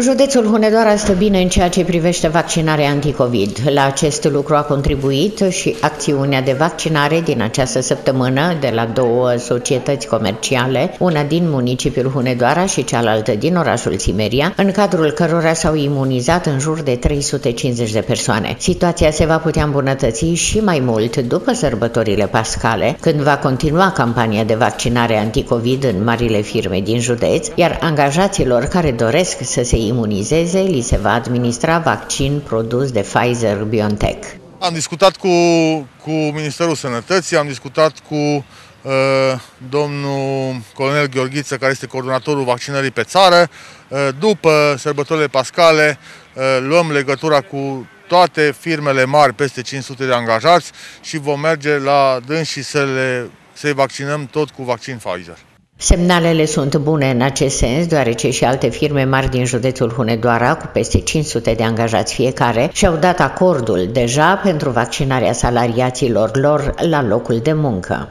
Județul Hunedoara stă bine în ceea ce privește vaccinarea anticovid. La acest lucru a contribuit și acțiunea de vaccinare din această săptămână de la două societăți comerciale, una din municipiul Hunedoara și cealaltă din orașul Simeria, în cadrul cărora s-au imunizat în jur de 350 de persoane. Situația se va putea îmbunătăți și mai mult după sărbătorile pascale, când va continua campania de vaccinare anticovid în marile firme din județ, iar angajaților care doresc să se imunizeze, li se va administra vaccin produs de Pfizer-BioNTech. Am discutat cu, cu Ministerul Sănătății, am discutat cu uh, domnul colonel Gheorghiță, care este coordonatorul vaccinării pe țară. Uh, după sărbătorile pascale uh, luăm legătura cu toate firmele mari, peste 500 de angajați și vom merge la dâns și să le, să-i vaccinăm tot cu vaccin Pfizer. Semnalele sunt bune în acest sens, deoarece și alte firme mari din județul Hunedoara, cu peste 500 de angajați fiecare, și-au dat acordul deja pentru vaccinarea salariaților lor la locul de muncă.